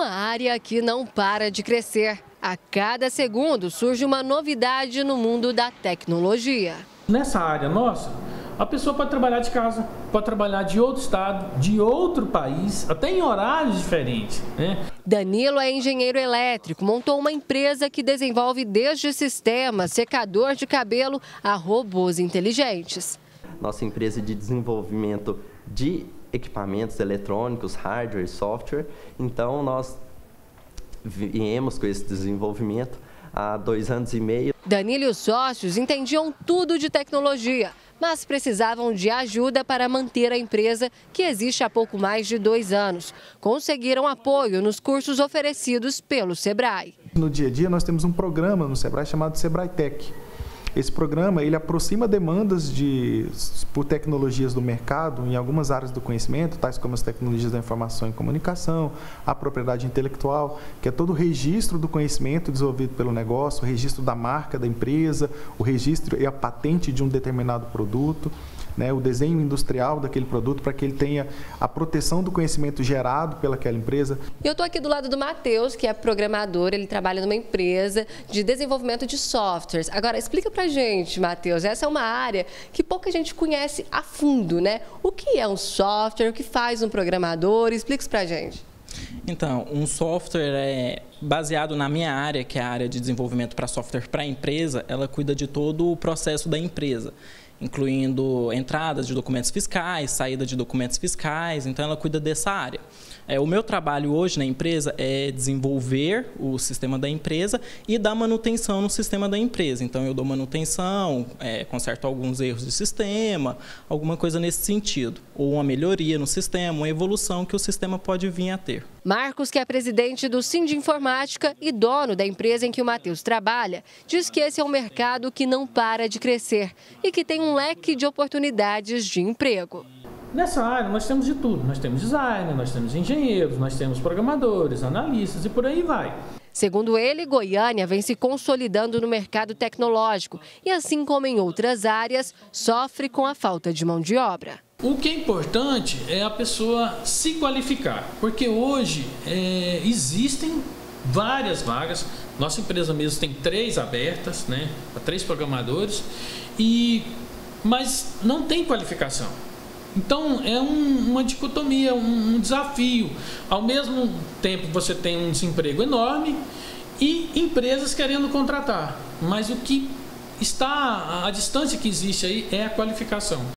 Uma área que não para de crescer. A cada segundo surge uma novidade no mundo da tecnologia. Nessa área nossa, a pessoa pode trabalhar de casa, pode trabalhar de outro estado, de outro país, até em horários diferentes. Né? Danilo é engenheiro elétrico, montou uma empresa que desenvolve desde sistemas, secador de cabelo a robôs inteligentes. Nossa empresa de desenvolvimento de equipamentos eletrônicos, hardware, software. Então, nós viemos com esse desenvolvimento há dois anos e meio. Danilo e os sócios entendiam tudo de tecnologia, mas precisavam de ajuda para manter a empresa, que existe há pouco mais de dois anos. Conseguiram apoio nos cursos oferecidos pelo Sebrae. No dia a dia, nós temos um programa no Sebrae chamado Sebrae Tech esse programa ele aproxima demandas de, por tecnologias do mercado em algumas áreas do conhecimento, tais como as tecnologias da informação e comunicação, a propriedade intelectual, que é todo o registro do conhecimento desenvolvido pelo negócio, o registro da marca da empresa, o registro e a patente de um determinado produto né, o desenho industrial daquele produto para que ele tenha a proteção do conhecimento gerado pelaquela empresa. Eu estou aqui do lado do Matheus, que é programador, ele trabalha numa empresa de desenvolvimento de softwares. Agora, explica para gente, Matheus, essa é uma área que pouca gente conhece a fundo, né? O que é um software, o que faz um programador? Explica isso para gente. Então, um software é baseado na minha área, que é a área de desenvolvimento para software para a empresa, ela cuida de todo o processo da empresa incluindo entradas de documentos fiscais, saída de documentos fiscais, então ela cuida dessa área. É, o meu trabalho hoje na empresa é desenvolver o sistema da empresa e dar manutenção no sistema da empresa. Então eu dou manutenção, é, conserto alguns erros de sistema, alguma coisa nesse sentido, ou uma melhoria no sistema, uma evolução que o sistema pode vir a ter. Marcos, que é presidente do Sind Informática e dono da empresa em que o Matheus trabalha, diz que esse é um mercado que não para de crescer e que tem um leque de oportunidades de emprego. Nessa área nós temos de tudo. Nós temos designer, nós temos engenheiros, nós temos programadores, analistas e por aí vai. Segundo ele, Goiânia vem se consolidando no mercado tecnológico e, assim como em outras áreas, sofre com a falta de mão de obra. O que é importante é a pessoa se qualificar, porque hoje é, existem várias vagas. Nossa empresa mesmo tem três abertas, né, para três programadores, e mas não tem qualificação. Então é um, uma dicotomia, um, um desafio. Ao mesmo tempo você tem um desemprego enorme e empresas querendo contratar, mas o que está a distância que existe aí é a qualificação.